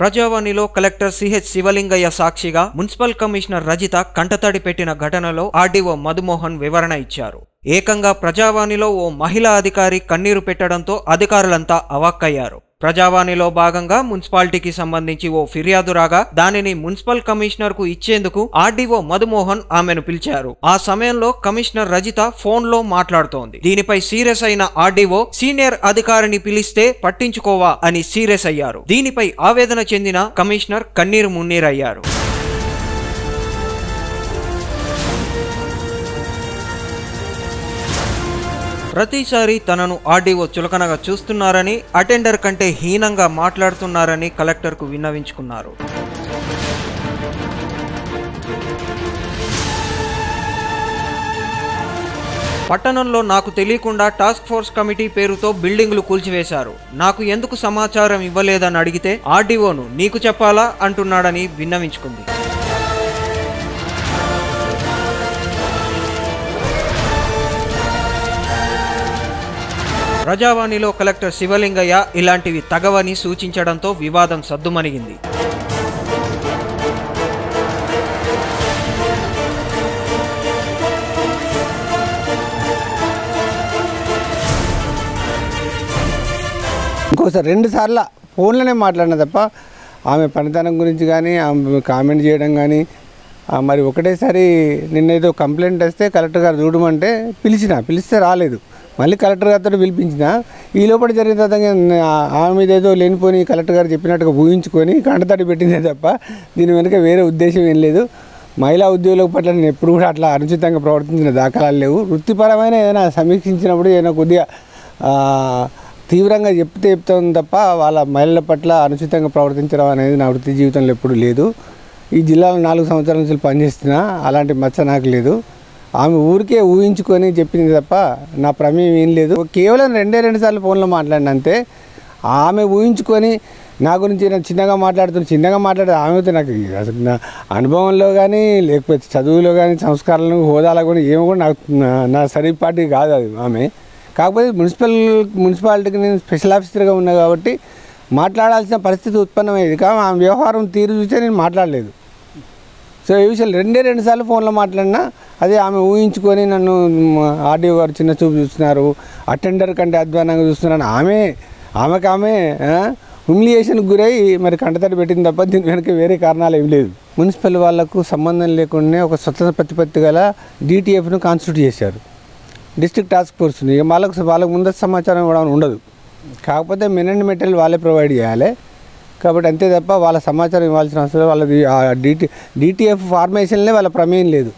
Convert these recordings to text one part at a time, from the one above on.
ప్రజావాణిలో collector CH Sivalingaiah సాక్షిగా municipal commissioner Rajitha కంటతడి పెట్టిన ఘటనలో ఆర్డీఓ మధుమోహన్ వివరణ ఇచ్చారు. ఏకంగా ప్రజావాణిలో ఓ మహిళా అధికారి కన్నీరు పెట్టడంతో అధికారులంతా అవాక్కయ్యారు. ప్రజావాణిలో భాగంగా మున్సిపాలిటీకి సంబంధించి ఓ ఫిర్యాదు రాగా దానిని మున్సిపల్ కమిషనర్కు ఇచ్చేందుకు ఆర్డీఓ మధుమోహన్ ఆమెను పిలిచారు. ఆ సమయంలో కమిషనర్ రజిత ఫోన్లో మాట్లాడుతోంది. దీనిపై సీరియస్ అయిన ఆర్డీఓ సీనియర్ అధికారిని పిలిస్తే పట్టించుకోవా అని సీరియస్ అయ్యారు. దీనిపై ఆవేదన చెందిన కమిషనర్ కన్నీరు మున్నీరయ్యారు. ప్రతిసారి తనను ఆర్డీఓ చులకనగా చూస్తున్నారని అటెండర్ కంటే హీనంగా మాట్లాడుతున్నారని కలెక్టర్కు విన్నవించుకున్నారు. పట్టణంలో నాకు తెలియకుండా టాస్క్ ఫోర్స్ కమిటీ పేరుతో బిల్డింగులు కూల్చివేశారు. నాకు ఎందుకు సమాచారం ఇవ్వలేదని అడిగితే ఆర్డీఓను నీకు చెప్పాలా? అంటున్నాడని విన్నవించుకుంది. ప్రజావాణిలో కలెక్టర్ శివలింగయ్య ఇలాంటివి తగవని సూచించడంతో వివాదం సద్దుమణిగింది. ఇంకోసారి రెండు సార్లు ఫోన్లోనే మాట్లాడిన తప్ప ఆమె పనితనం గురించి కానీ ఆమె కామెంట్ చేయడం కానీ మరి ఒకటేసారి నిన్న ఏదో కంప్లైంట్ వస్తే కలెక్టర్ గారు చూడమంటే పిలిచిన పిలిస్తే రాలేదు. మళ్ళీ కలెక్టర్ గారితో పిలిపించిన. ఈ లోపల జరిగిన తర్వాత ఆమె మీద ఏదో లేనిపోని కలెక్టర్ గారు చెప్పినట్టుగా ఊహించుకొని కంటతడి పెట్టిందే తప్ప దీని వెనుక వేరే ఉద్దేశం ఏం లేదు. మహిళా ఉద్యోగుల పట్ల నేను ఎప్పుడు కూడా అట్లా అనుచితంగా ప్రవర్తించిన దాఖలాలు లేవు. వృత్తిపరమైన ఏదైనా సమీక్షించినప్పుడు ఏదైనా కొద్దిగా తీవ్రంగా చెప్తే చెప్తాను తప్ప వాళ్ళ మహిళల పట్ల అనుచితంగా ప్రవర్తించడం అనేది నా వృత్తి జీవితంలో ఎప్పుడు లేదు. ఈ జిల్లాలో నాలుగు సంవత్సరాల నుంచి పనిచేస్తున్నా. అలాంటి మచ్చ నాకు లేదు. ఆమె ఊరికే ఊహించుకొని చెప్పింది తప్ప నా ప్రమేయం ఏం లేదు. కేవలం రెండే రెండు సార్లు ఫోన్లో మాట్లాడిన అంతే ఆమె ఊహించుకొని నా గురించి నేను చిన్నగా మాట్లాడుతున్న చిన్నగా మాట్లాడే ఆమెతో నాకు అసలు నా అనుభవంలో కానీ లేకపోతే చదువులో కానీ సంస్కారాలను హోదాలో కూడా ఏమో కూడా నాకు నా- నా సరిపాటి కాదు అది ఆమె. కాకపోతే మున్సిపల్ మున్సిపాలిటీకి నేను స్పెషల్ ఆఫీసర్గా ఉన్నా కాబట్టి మాట్లాడాల్సిన పరిస్థితి ఉత్పన్నమయ్యేది. కానీ ఆమె వ్యవహారం తీరు చూస్తే నేను మాట్లాడలేదు. సో ఈ విషయాలు రెండే రెండు సార్లు ఫోన్లో మాట్లాడినా అదే ఆమె ఊహించుకొని నన్ను ఆర్డీఓ గారు చిన్న చూపు చూస్తున్నారు అటెండర్ కంటే అధ్వానంగా చూస్తున్నాను ఆమె ఆమెకు ఆమె హ్యూమిలియేషన్కి గురై మరి కంటతడి పెట్టింది తప్ప దీని వెనక వేరే కారణాలు ఏమి లేదు. మున్సిపల్ వాళ్ళకు సంబంధం లేకుండా ఒక స్వతంత్ర ప్రతిపత్తి గల డిటిఎఫ్ను కాన్స్టిట్యూట్ చేశారు. డిస్ట్రిక్ట్ టాస్క్ ఫోర్స్ని ఇక వాళ్ళకు వాళ్ళకు ముందస్తు సమాచారం ఇవ్వడం ఉండదు. కాకపోతే మెన్ అండ్ మెటీరియల్ వాళ్ళే ప్రొవైడ్ చేయాలి. కాబట్టి అంతే తప్ప వాళ్ళ సమాచారం ఇవ్వాల్సిన అవసరం లేదు. వాళ్ళది డిటి డిటిఎఫ్ ఫార్మేషన్లే వాళ్ళ ప్రమేయం లేదు.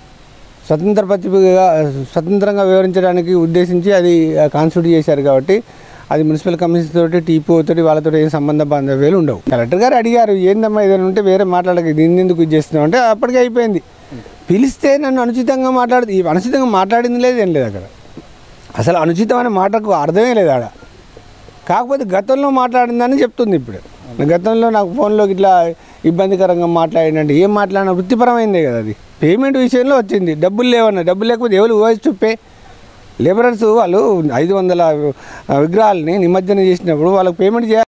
స్వతంత్ర పత్రికగా స్వతంత్రంగా వివరించడానికి ఉద్దేశించి అది కాన్స్టిట్యూట్ చేశారు కాబట్టి అది మున్సిపల్ కమిషన్ తోటి టీపీ తోటి వాళ్ళతో ఏం సంబంధ బాంధవ్యాలు ఉండవు. కలెక్టర్ గారు అడిగారు ఏందమ్మా ఏదైనా ఉంటే వేరే మాట్లాడక దీన్ని ఎందుకు చేస్తున్నావు? అంటే అప్పటికే అయిపోయింది. పిలిస్తే నన్ను అనుచితంగా మాట్లాడి అనుచితంగా మాట్లాడింది లేదు ఏం లేదు అక్కడ. అసలు అనుచితమైన మాటకు అర్థమే లేదు ఆడ. కాకపోతే గతంలో మాట్లాడిందని చెప్తుంది ఇప్పుడు. గతంలో నాకు ఫోన్లో ఇట్లా ఇబ్బందికరంగా మాట్లాడినంటే ఏం మాట్లాడినా వృత్తిపరమైందే కదా అది. పేమెంట్ విషయంలో వచ్చింది. డబ్బులు లేవన్నా డబ్బులు లేకపోతే ఎవరు వాయిస్ చూపే లేబరర్స్ వాళ్ళు ఐదు వందల విగ్రహాలని నిమజ్జనం చేసినప్పుడు వాళ్ళకి పేమెంట్ చేయాలి.